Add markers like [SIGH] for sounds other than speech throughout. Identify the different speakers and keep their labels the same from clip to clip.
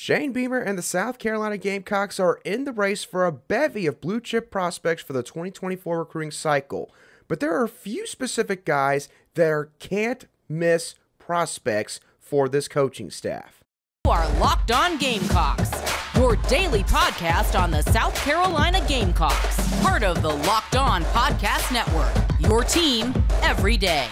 Speaker 1: Shane Beamer and the South Carolina Gamecocks are in the race for a bevy of blue chip prospects for the 2024 recruiting cycle. But there are a few specific guys that are can't miss prospects for this coaching staff.
Speaker 2: You are Locked On Gamecocks, your daily podcast on the South Carolina Gamecocks, part of the Locked On Podcast Network. Your team every day.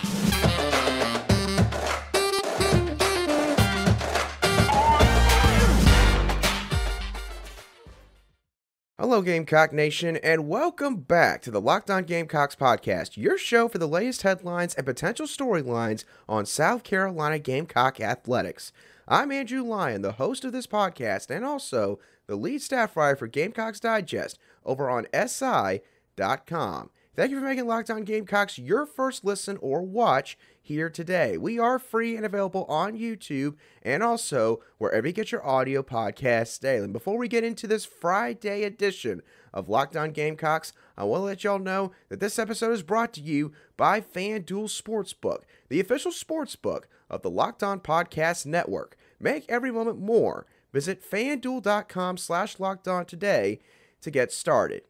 Speaker 1: Hello, Gamecock Nation, and welcome back to the Locked On Gamecocks podcast, your show for the latest headlines and potential storylines on South Carolina Gamecock athletics. I'm Andrew Lyon, the host of this podcast, and also the lead staff writer for Gamecocks Digest over on SI.com. Thank you for making Locked On Gamecocks your first listen or watch here today. We are free and available on YouTube and also wherever you get your audio podcasts daily. And before we get into this Friday edition of Locked On Gamecocks, I want to let y'all know that this episode is brought to you by FanDuel Sportsbook, the official sportsbook of the Locked On Podcast Network. Make every moment more. Visit fanduel.com slash locked on today to get started.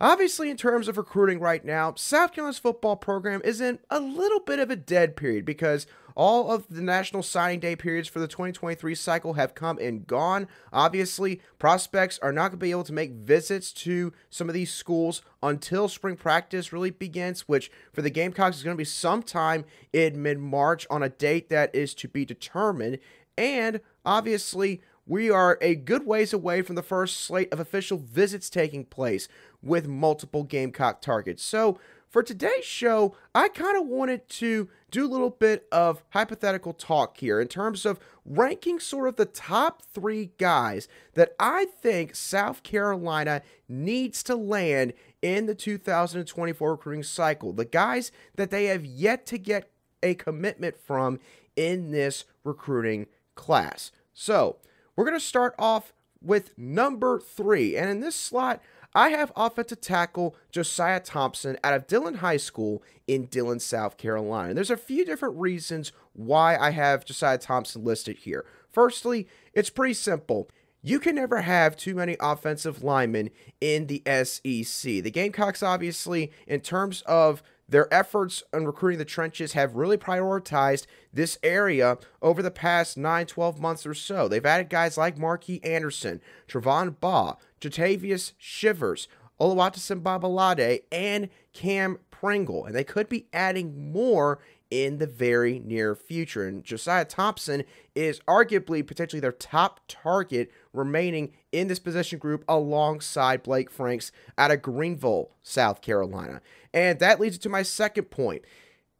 Speaker 1: Obviously, in terms of recruiting right now, South Carolina's football program is in a little bit of a dead period because all of the national signing day periods for the 2023 cycle have come and gone. Obviously, prospects are not going to be able to make visits to some of these schools until spring practice really begins, which for the Gamecocks is going to be sometime in mid March on a date that is to be determined. And obviously, we are a good ways away from the first slate of official visits taking place with multiple Gamecock targets. So, for today's show, I kind of wanted to do a little bit of hypothetical talk here in terms of ranking sort of the top three guys that I think South Carolina needs to land in the 2024 recruiting cycle. The guys that they have yet to get a commitment from in this recruiting class. So, we're going to start off with number three. And in this slot, I have offensive tackle Josiah Thompson out of Dillon High School in Dillon, South Carolina. And there's a few different reasons why I have Josiah Thompson listed here. Firstly, it's pretty simple. You can never have too many offensive linemen in the SEC. The Gamecocks, obviously, in terms of their efforts on recruiting the trenches have really prioritized this area over the past 9, 12 months or so. They've added guys like Marquis Anderson, Travon Baugh, Jatavius Shivers, Oluwatosin Babalade, and Cam Pringle. And they could be adding more in the very near future. And Josiah Thompson is arguably potentially their top target remaining in this position group alongside Blake Franks out of Greenville, South Carolina. And that leads to my second point.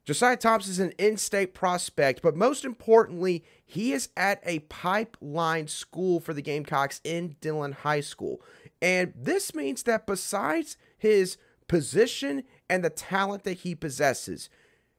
Speaker 1: Josiah Thompson is an in state prospect, but most importantly, he is at a pipeline school for the Gamecocks in Dillon High School. And this means that besides his position and the talent that he possesses,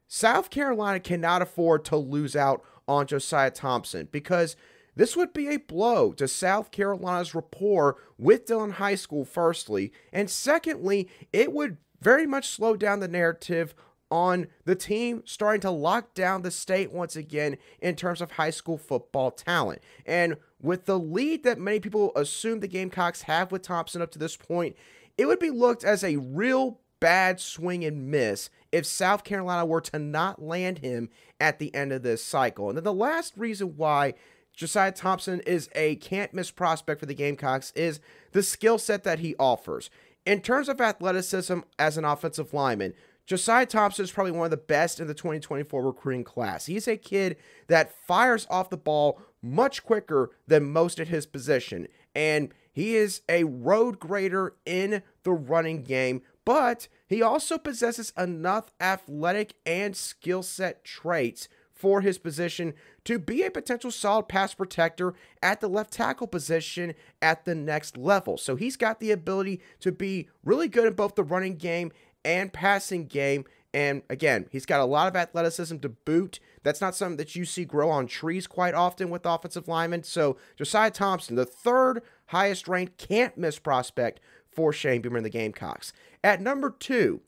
Speaker 1: South Carolina cannot afford to lose out on Josiah Thompson because this would be a blow to South Carolina's rapport with Dillon High School, firstly. And secondly, it would very much slow down the narrative on the team starting to lock down the state once again in terms of high school football talent. And with the lead that many people assume the Gamecocks have with Thompson up to this point, it would be looked as a real bad swing and miss if South Carolina were to not land him at the end of this cycle. And then the last reason why Josiah Thompson is a can't miss prospect for the Gamecocks is the skill set that he offers. In terms of athleticism as an offensive lineman, Josiah Thompson is probably one of the best in the 2024 recruiting class. He's a kid that fires off the ball much quicker than most at his position. And he is a road grader in the running game, but he also possesses enough athletic and skill set traits for his position to be a potential solid pass protector at the left tackle position at the next level. So he's got the ability to be really good in both the running game and passing game. And again, he's got a lot of athleticism to boot. That's not something that you see grow on trees quite often with offensive linemen. So Josiah Thompson, the third highest ranked can't miss prospect for Shane Beamer and the Gamecocks. At number two,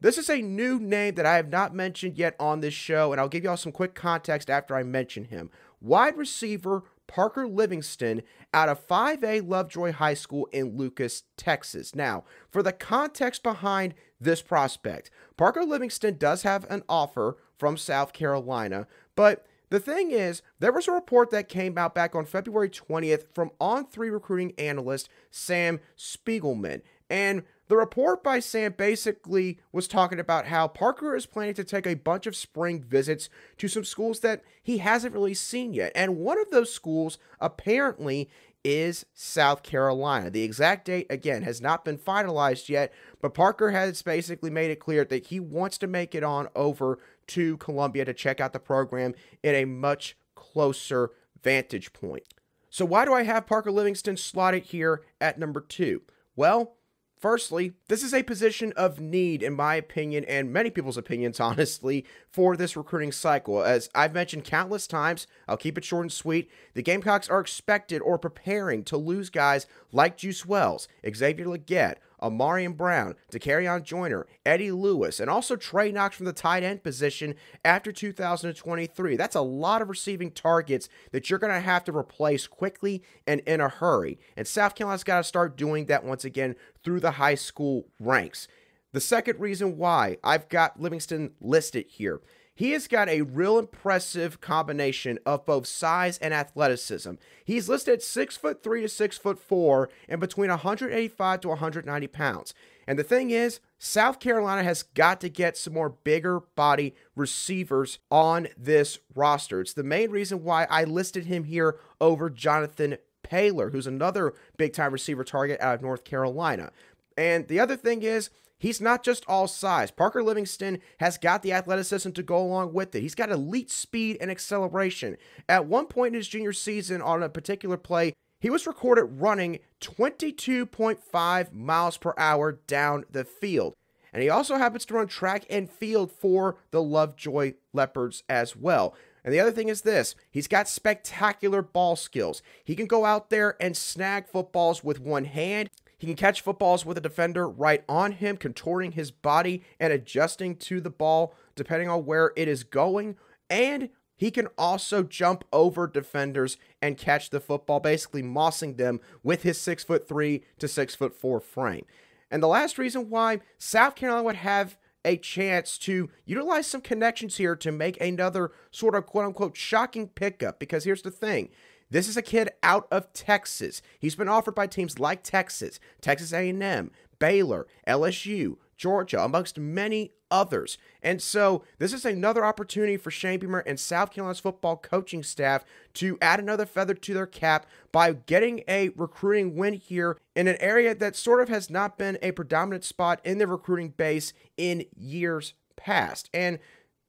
Speaker 1: this is a new name that I have not mentioned yet on this show, and I'll give y'all some quick context after I mention him. Wide receiver Parker Livingstone out of 5A Lovejoy High School in Lucas, Texas. Now, for the context behind this prospect, Parker Livingstone does have an offer from South Carolina, but the thing is, there was a report that came out back on February 20th from On3 recruiting analyst Sam Spiegelman. And the report by Sam basically was talking about how Parker is planning to take a bunch of spring visits to some schools that he hasn't really seen yet. And one of those schools apparently is South Carolina. The exact date, again, has not been finalized yet, but Parker has basically made it clear that he wants to make it on over to Columbia to check out the program in a much closer vantage point. So, why do I have Parker Livingstone slotted here at number two? Well, Firstly, this is a position of need, in my opinion, and many people's opinions, [LAUGHS] honestly, for this recruiting cycle. As I've mentioned countless times, I'll keep it short and sweet. The Gamecocks are expected or preparing to lose guys like Juice Wells, Xavier Legette, Ahmarean Brown, Dakereon Joyner, Eddie Lewis, and also Trey Knox from the tight end position after 2023. That's a lot of receiving targets that you're going to have to replace quickly and in a hurry. And South Carolina's got to start doing that once again through the high school ranks. The second reason why I've got Livingstone listed here he has got a real impressive combination of both size and athleticism. He's listed six foot three to six foot four and between 185 to 190 pounds. And the thing is, South Carolina has got to get some more bigger body receivers on this roster. It's the main reason why I listed him here over Jonathan Paylor, who's another big time receiver target out of North Carolina. And the other thing is, He's not just all size. Parker Livingstone has got the athleticism to go along with it. He's got elite speed and acceleration. At one point in his junior season, on a particular play, he was recorded running 22.5 miles per hour down the field. And he also happens to run track and field for the Lovejoy Leopards as well. And the other thing is this he's got spectacular ball skills. He can go out there and snag footballs with one hand. He can catch footballs with a defender right on him, contorting his body and adjusting to the ball depending on where it is going. And he can also jump over defenders and catch the football, basically mossing them with his six foot three to six foot four frame. And the last reason why South Carolina would have a chance to utilize some connections here to make another sort of quote unquote shocking pickup. Because here's the thing this is a kid out of Texas. He's been offered by teams like Texas, Texas A&M, Baylor, LSU, Georgia, amongst many others. And so this is another opportunity for Shane Beamer and South Carolina's football coaching staff to add another feather to their cap by getting a recruiting win here in an area that sort of has not been a predominant spot in the recruiting base in years past. And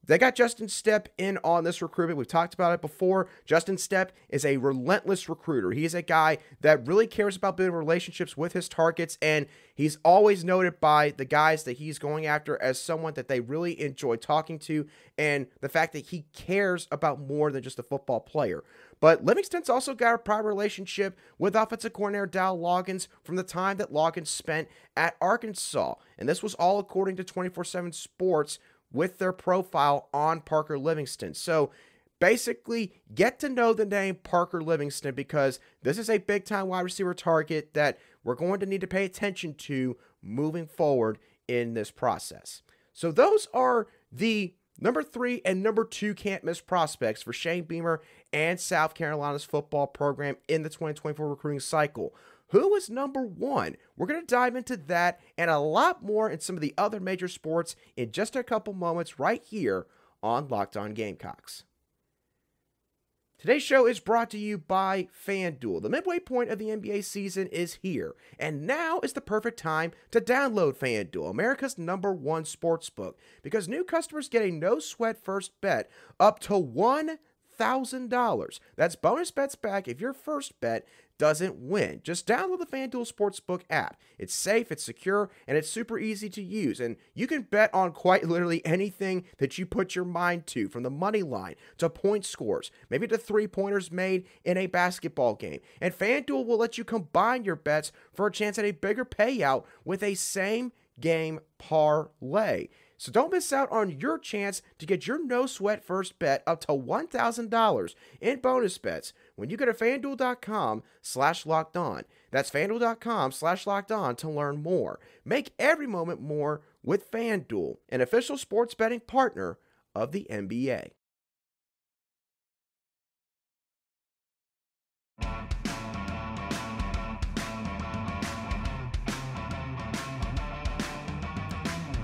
Speaker 1: they got Justin Stepp in on this recruitment. We've talked about it before. Justin Stepp is a relentless recruiter. He is a guy that really cares about building relationships with his targets, and he's always noted by the guys that he's going after as someone that they really enjoy talking to, and the fact that he cares about more than just a football player. But Livingstone's also got a prior relationship with offensive coordinator Dowell Loggains from the time that Loggains spent at Arkansas. And this was all according to 24 7 Sports, with their profile on Parker Livingstone. So basically, get to know the name Parker Livingstone because this is a big time wide receiver target that we're going to need to pay attention to moving forward in this process. So, those are the number three and number two can't miss prospects for Shane Beamer and South Carolina's football program in the 2024 recruiting cycle. Who is number one? We're going to dive into that and a lot more in some of the other major sports in just a couple moments right here on Locked On Gamecocks. Today's show is brought to you by FanDuel. The midway point of the NBA season is here, and now is the perfect time to download FanDuel, America's number one sports book, because new customers get a no sweat first bet up to $1,000. That's bonus bets back if your first bet doesn't win. Just download the FanDuel Sportsbook app. It's safe, it's secure, and it's super easy to use. And you can bet on quite literally anything that you put your mind to, from the money line to point scores, maybe to three pointers made in a basketball game. And FanDuel will let you combine your bets for a chance at a bigger payout with a same game parlay. So don't miss out on your chance to get your no sweat first bet up to $1,000 in bonus bets when you go to fanduel.com slash locked on. That's fanduel.com slash locked on to learn more. Make every moment more with Fanduel, an official sports betting partner of the NBA.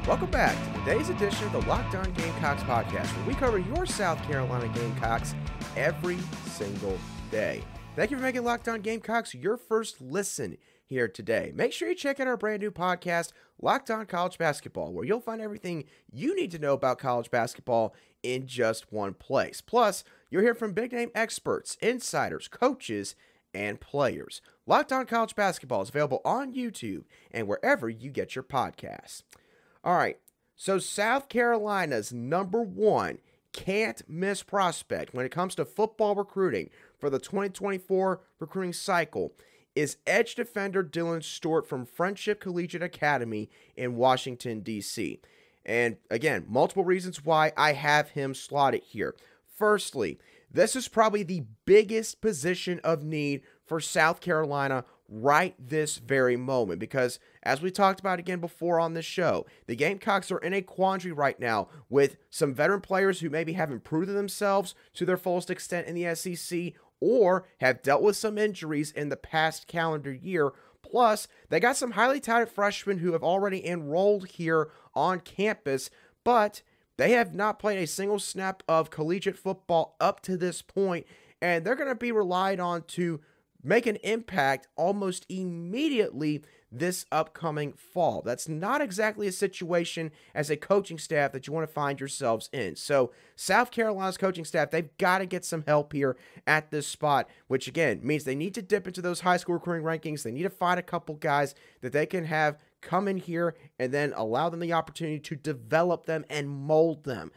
Speaker 1: Welcome back to today's edition of the Locked On Gamecocks podcast, where we cover your South Carolina Gamecocks every single day. Thank you for making Locked On Gamecocks your first listen here today. Make sure you check out our brand new podcast, Locked On College Basketball, where you'll find everything you need to know about college basketball in just one place. Plus, you'll hear from big name experts, insiders, coaches, and players. Locked On College Basketball is available on YouTube and wherever you get your podcasts. All right. So South Carolina's number one can't miss prospect when it comes to football recruiting for the 2024 recruiting cycle is edge defender Dylan Stewart from Friendship Collegiate Academy in Washington, D.C. And again, multiple reasons why I have him slotted here. Firstly, this is probably the biggest position of need for South Carolina right this very moment because as we talked about again before on this show the gamecocks are in a quandary right now with some veteran players who maybe haven't proven themselves to their fullest extent in the sec or have dealt with some injuries in the past calendar year. Plus they got some highly touted freshmen who have already enrolled here on campus but they have not played a single snap of collegiate football up to this point and they're going to be relied on to make an impact almost immediately this upcoming fall. That's not exactly a situation as a coaching staff that you want to find yourselves in. So, South Carolina's coaching staff, they've got to get some help here at this spot, which again means they need to dip into those high school recruiting rankings. They need to find a couple guys that they can have come in here and then allow them the opportunity to develop them and mold them.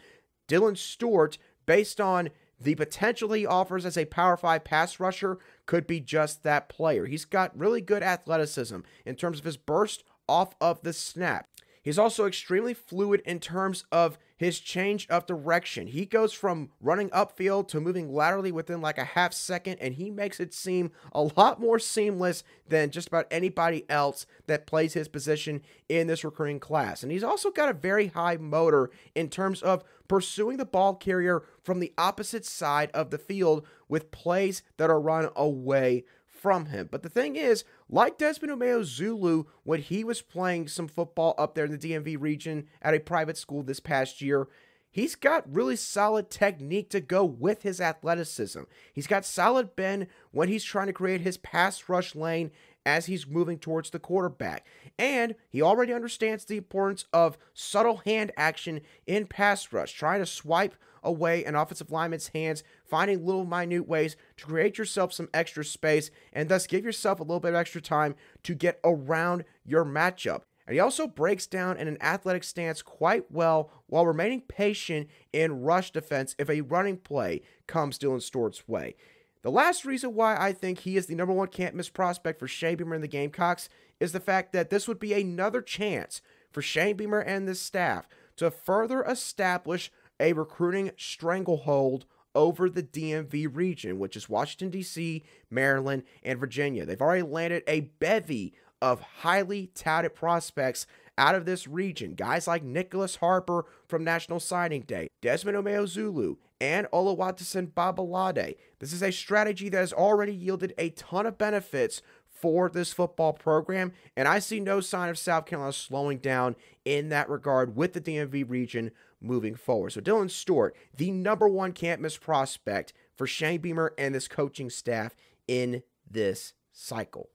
Speaker 1: Dylan Stewart, based on the potential he offers as a Power 5 pass rusher could be just that player. He's got really good athleticism in terms of his burst off of the snap. He's also extremely fluid in terms of his change of direction. He goes from running upfield to moving laterally within like a half second, and he makes it seem a lot more seamless than just about anybody else that plays his position in this recruiting class. And he's also got a very high motor in terms of pursuing the ball carrier from the opposite side of the field with plays that are run away from him. But the thing is, like Desmond Umeozulu, when he was playing some football up there in the DMV region at a private school this past year, he's got really solid technique to go with his athleticism. He's got solid bend when he's trying to create his pass rush lane as he's moving towards the quarterback. And he already understands the importance of subtle hand action in pass rush, trying to swipe away an offensive lineman's hands, finding little minute ways to create yourself some extra space and thus give yourself a little bit of extra time to get around your matchup. And he also breaks down in an athletic stance quite well while remaining patient in rush defense if a running play comes Dylan Stewart's way. The last reason why I think he is the number one can't miss prospect for Shane Beamer and the Gamecocks is the fact that this would be another chance for Shane Beamer and the staff to further establish a recruiting stranglehold over the DMV region, which is Washington, D.C., Maryland, and Virginia. They've already landed a bevy of highly touted prospects out of this region. Guys like Nicholas Harper from National Signing Day, Desmond Umeozulu, and Oluwatosin Babalade. This is a strategy that has already yielded a ton of benefits for this football program, and I see no sign of South Carolina slowing down in that regard with the DMV region moving forward. So Dylan Stewart, the number one can't miss prospect for Shane Beamer and this coaching staff in this cycle.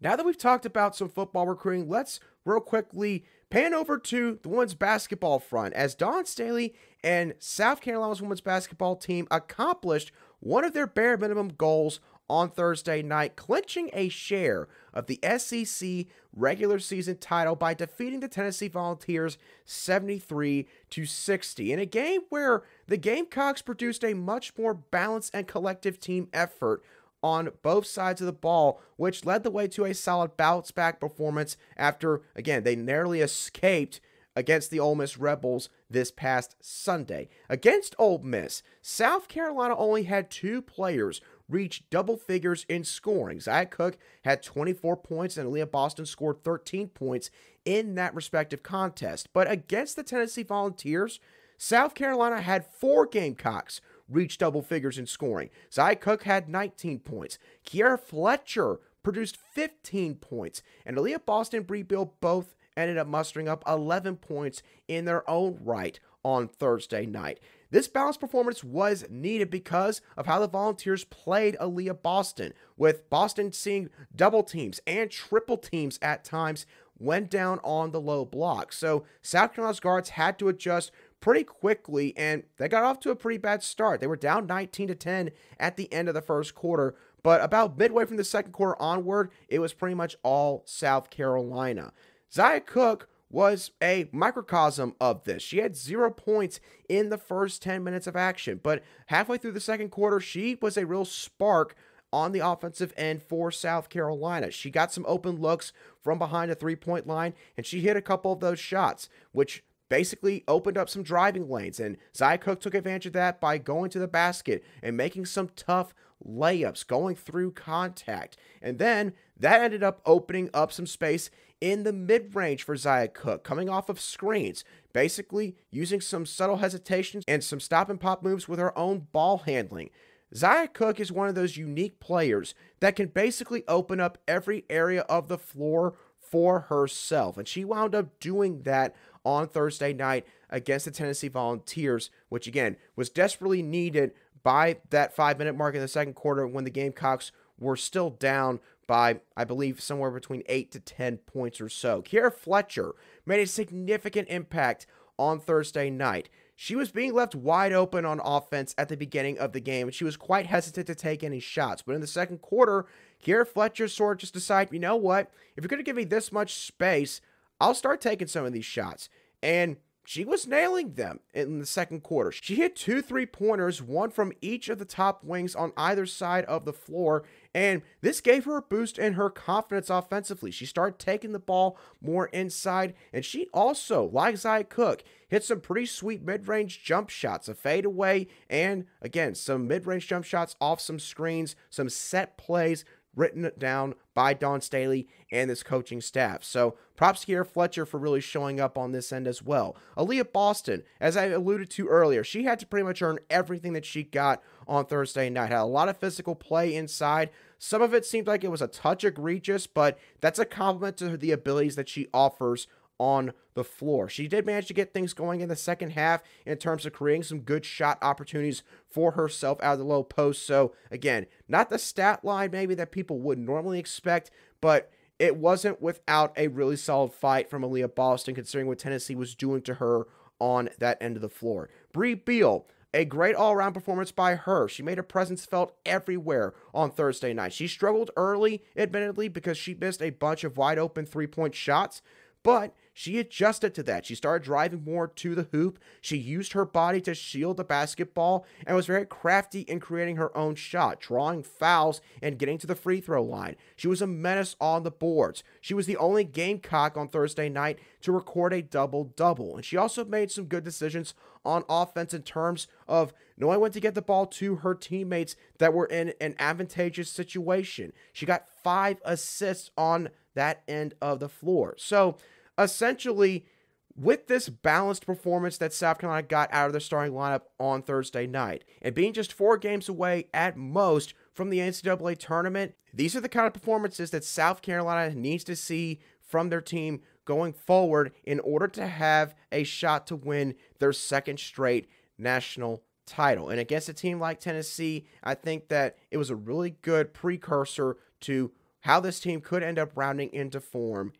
Speaker 1: Now that we've talked about some football recruiting, let's real quickly pan over to the women's basketball front as Dawn Staley and South Carolina's women's basketball team accomplished one of their bare minimum goals on Thursday night, clinching a share of the SEC regular season title by defeating the Tennessee Volunteers 73 to 60 in a game where the Gamecocks produced a much more balanced and collective team effort on both sides of the ball, which led the way to a solid bounce back performance after, again, they narrowly escaped against the Ole Miss Rebels this past Sunday. Against Ole Miss, South Carolina only had two players reach double figures in scoring. Zia Cooke had 24 points and Aliyah Boston scored 13 points in that respective contest. But against the Tennessee Volunteers, South Carolina had four Gamecocks reach double figures in scoring. Zia Cooke had 19 points. Kierra Fletcher produced 15 points. And Aliyah Boston Brea Beal both ended up mustering up 11 points in their own right on Thursday night. This balanced performance was needed because of how the Volunteers played Aliyah Boston, with Boston seeing double teams and triple teams at times went down on the low block. So South Carolina's guards had to adjust pretty quickly and they got off to a pretty bad start. They were down 19 to 10 at the end of the first quarter, but about midway from the second quarter onward, it was pretty much all South Carolina. Zia Cooke was a microcosm of this. She had zero points in the first 10 minutes of action, but halfway through the second quarter, she was a real spark on the offensive end for South Carolina. She got some open looks from behind the three point line, and she hit a couple of those shots, which basically opened up some driving lanes. And Zia Cooke took advantage of that by going to the basket and making some tough layups, going through contact. And then that ended up opening up some space in the mid range for Zia Cooke, coming off of screens, basically using some subtle hesitations and some stop and pop moves with her own ball handling. Zia Cooke is one of those unique players that can basically open up every area of the floor for herself. And she wound up doing that on Thursday night against the Tennessee Volunteers, which again was desperately needed by that five minute mark in the second quarter when the Gamecocks were still down by, I believe, somewhere between 8 to 10 points or so. Kierra Fletcher made a significant impact on Thursday night. She was being left wide open on offense at the beginning of the game, and she was quite hesitant to take any shots. But in the second quarter, Kierra Fletcher sort of just decided, you know what? If you're going to give me this much space, I'll start taking some of these shots. And she was nailing them in the second quarter. She hit two three pointers, one from each of the top wings on either side of the floor, and this gave her a boost in her confidence offensively. She started taking the ball more inside, and she also, like Zia Cooke, hit some pretty sweet mid range jump shots, a fadeaway, and again, some mid range jump shots off some screens, some set plays written down by Dawn Staley and this coaching staff. So props here Fletcher for really showing up on this end as well. Aliyah Boston, as I alluded to earlier, she had to pretty much earn everything that she got on Thursday night. Had a lot of physical play inside. Some of it seemed like it was a touch egregious, but that's a compliment to the abilities that she offers on the floor. She did manage to get things going in the second half in terms of creating some good shot opportunities for herself out of the low post. So, again, not the stat line maybe that people would normally expect, but it wasn't without a really solid fight from Aliyah Boston, considering what Tennessee was doing to her on that end of the floor. Brea Beal, a great all around performance by her. She made her presence felt everywhere on Thursday night. She struggled early, admittedly, because she missed a bunch of wide open three point shots, but she adjusted to that. She started driving more to the hoop. She used her body to shield the basketball and was very crafty in creating her own shot, drawing fouls and getting to the free throw line. She was a menace on the boards. She was the only Gamecock on Thursday night to record a double double. And she also made some good decisions on offense in terms of knowing when to get the ball to her teammates that were in an advantageous situation. She got five assists on that end of the floor. So, essentially, with this balanced performance that South Carolina got out of their starting lineup on Thursday night, and being just four games away at most from the NCAA tournament, these are the kind of performances that South Carolina needs to see from their team going forward in order to have a shot to win their second straight national title. And against a team like Tennessee, I think that it was a really good precursor to how this team could end up rounding into form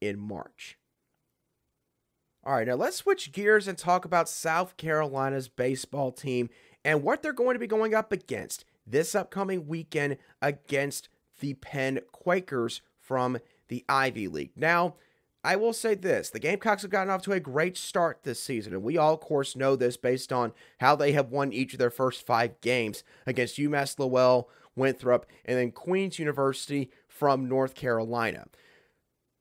Speaker 1: in March. All right, now let's switch gears and talk about South Carolina's baseball team and what they're going to be going up against this upcoming weekend against the Penn Quakers from the Ivy League. Now, I will say this the Gamecocks have gotten off to a great start this season, and we all, of course, know this based on how they have won each of their first five games against UMass Lowell, Winthrop, and then Queens University from North Carolina.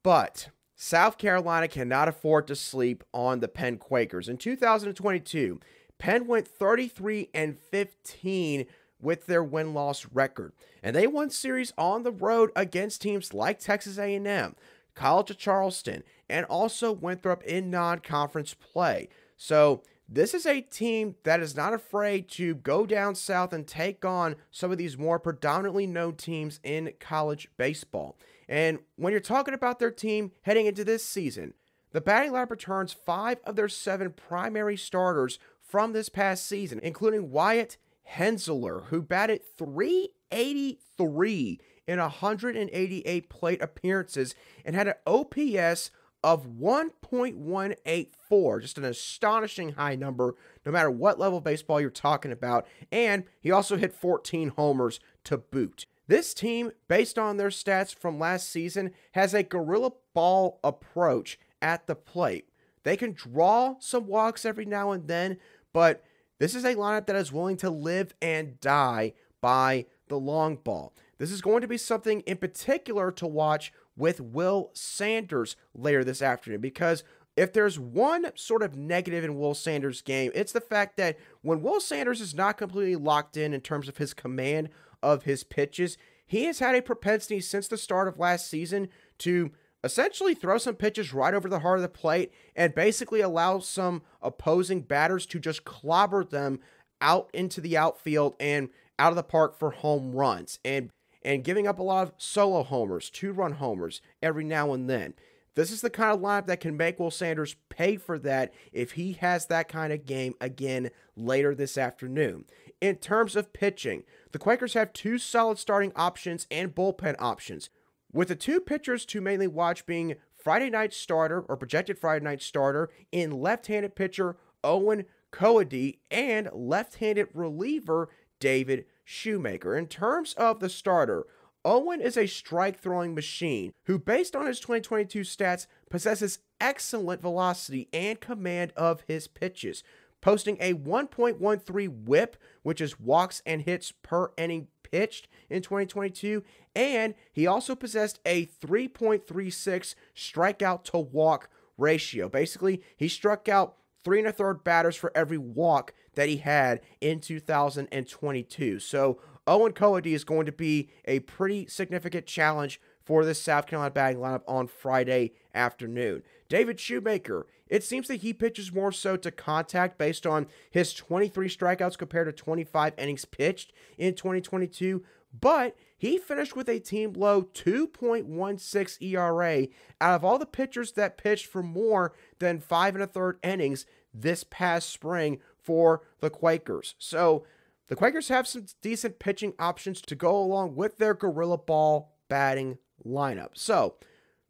Speaker 1: But South Carolina cannot afford to sleep on the Penn Quakers. In 2022, Penn went 33 and 15 with their win-loss record, and they won series on the road against teams like Texas A&M, College of Charleston, and also Winthrop in non-conference play. So this is a team that is not afraid to go down south and take on some of these more predominantly known teams in college baseball. And when you're talking about their team heading into this season, the batting lab returns five of their seven primary starters from this past season, including Wyatt Henseler, who batted 383 in 188 plate appearances and had an OPS of 1.184, just an astonishing high number, no matter what level of baseball you're talking about. And he also hit 14 homers to boot. This team, based on their stats from last season, has a gorilla ball approach at the plate. They can draw some walks every now and then, but this is a lineup that is willing to live and die by the long ball. This is going to be something in particular to watch with Will Sanders later this afternoon because if there's one sort of negative in Will Sanders' game, it's the fact that when Will Sanders is not completely locked in in terms of his command of his pitches, he has had a propensity since the start of last season to essentially throw some pitches right over the heart of the plate and basically allow some opposing batters to just clobber them out into the outfield and out of the park for home runs. And and giving up a lot of solo homers, two run homers every now and then. This is the kind of lineup that can make Will Sanders pay for that if he has that kind of game again later this afternoon. In terms of pitching, the Quakers have two solid starting options and bullpen options, with the two pitchers to mainly watch being Friday night starter or projected Friday night starter in left handed pitcher Owen Coady and left handed reliever David Shoemaker. In terms of the starter, Owen is a strike throwing machine who, based on his 2022 stats, possesses excellent velocity and command of his pitches, posting a 1.13 whip, which is walks and hits per inning pitched in 2022, and he also possessed a 3.36 strikeout to walk ratio. Basically, he struck out three and a third batters for every walk that he had in 2022. So Owen Coady is going to be a pretty significant challenge for this South Carolina batting lineup on Friday afternoon. David Shoemaker, it seems that he pitches more so to contact based on his 23 strikeouts compared to 25 innings pitched in 2022, but he finished with a team low 2.16 ERA out of all the pitchers that pitched for more than five and a third innings this past spring for the Quakers. So the Quakers have some decent pitching options to go along with their gorilla ball batting lineup. So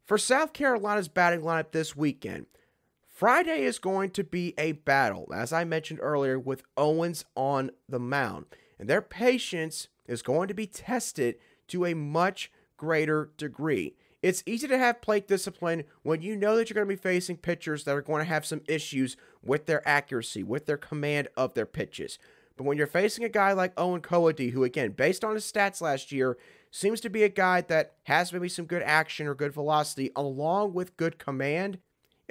Speaker 1: for South Carolina's batting lineup this weekend, Friday is going to be a battle, as I mentioned earlier, with Owens on the mound. And their patience is going to be tested to a much greater degree. It's easy to have plate discipline when you know that you're going to be facing pitchers that are going to have some issues with their accuracy, with their command of their pitches. But when you're facing a guy like Owen Coady, who, again, based on his stats last year, seems to be a guy that has maybe some good action or good velocity along with good command,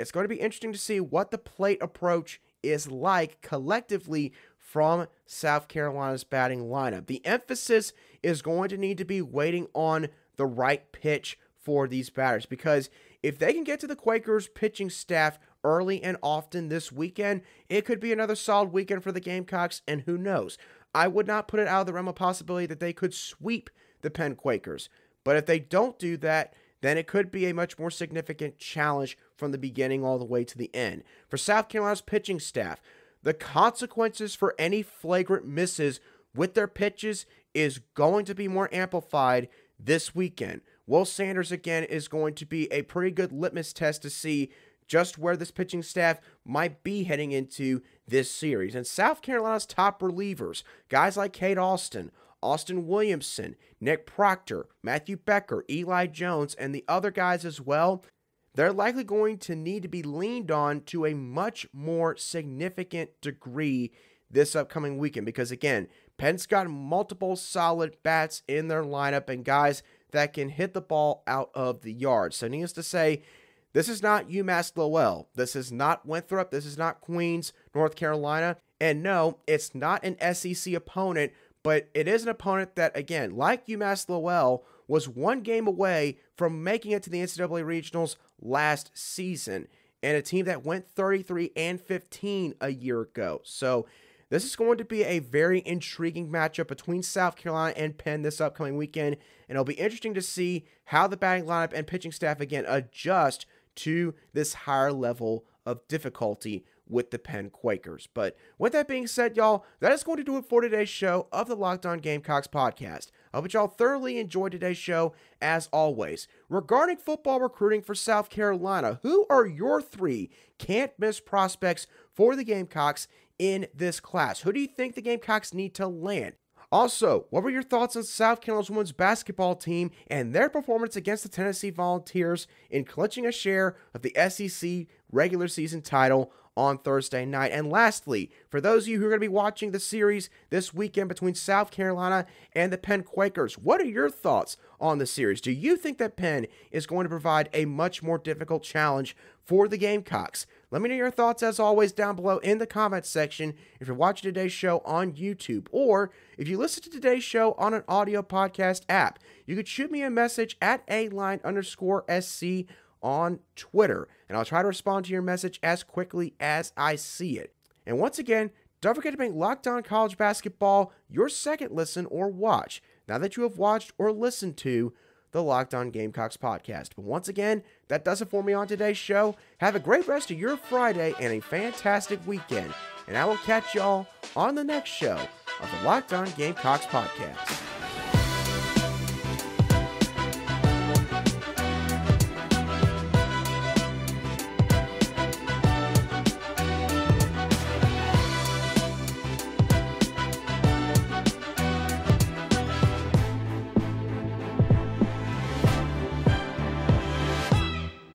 Speaker 1: it's going to be interesting to see what the plate approach is like collectively from South Carolina's batting lineup. The emphasis is going to need to be waiting on the right pitch for these batters because if they can get to the Quakers pitching staff early and often this weekend, it could be another solid weekend for the Gamecocks, and who knows? I would not put it out of the realm of possibility that they could sweep the Penn Quakers. But if they don't do that, then it could be a much more significant challenge from the beginning all the way to the end. For South Carolina's pitching staff, the consequences for any flagrant misses with their pitches is going to be more amplified this weekend. Will Sanders again is going to be a pretty good litmus test to see just where this pitching staff might be heading into this series. And South Carolina's top relievers, guys like Cade Austin, Austin Williamson, Nick Proctor, Matthew Becker, Eli Jones, and the other guys as well, they're likely going to need to be leaned on to a much more significant degree this upcoming weekend because, again, Penn's got multiple solid bats in their lineup and guys that can hit the ball out of the yard. So, needless to say, This is not UMass Lowell. This is not Winthrop. This is not Queens, North Carolina. And no, it's not an SEC opponent, but it is an opponent that, again, like UMass Lowell, was one game away from making it to the NCAA regionals last season, and a team that went 33 and 15 a year ago. So this is going to be a very intriguing matchup between South Carolina and Penn this upcoming weekend, and it'll be interesting to see how the batting lineup and pitching staff again adjust to this higher level of difficulty with the Penn Quakers. But with that being said, y'all, that is going to do it for today's show of the Locked On Gamecocks podcast. I hope y'all thoroughly enjoyed today's show as always. Regarding football recruiting for South Carolina, who are your three can't miss prospects for the Gamecocks in this class? Who do you think the Gamecocks need to land? Also, what were your thoughts on South Carolina's women's basketball team and their performance against the Tennessee Volunteers in clinching a share of the SEC regular season title on Thursday night. And lastly, for those of you who are going to be watching the series this weekend between South Carolina and the Penn Quakers, what are your thoughts on the series? Do you think that Penn is going to provide a much more difficult challenge for the Gamecocks? Let me know your thoughts as always down below in the comments section if you're watching today's show on YouTube or if you listen to today's show on an audio podcast app. You could shoot me a message at a line underscore SC on Twitter, and I'll try to respond to your message as quickly as I see it. And once again, don't forget to make Locked On College Basketball your second listen or watch now that you have watched or listened to the Locked On Gamecocks podcast. But once again, that does it for me on today's show. Have a great rest of your Friday and a fantastic weekend. And I will catch y'all on the next show of the Locked On Gamecocks podcast.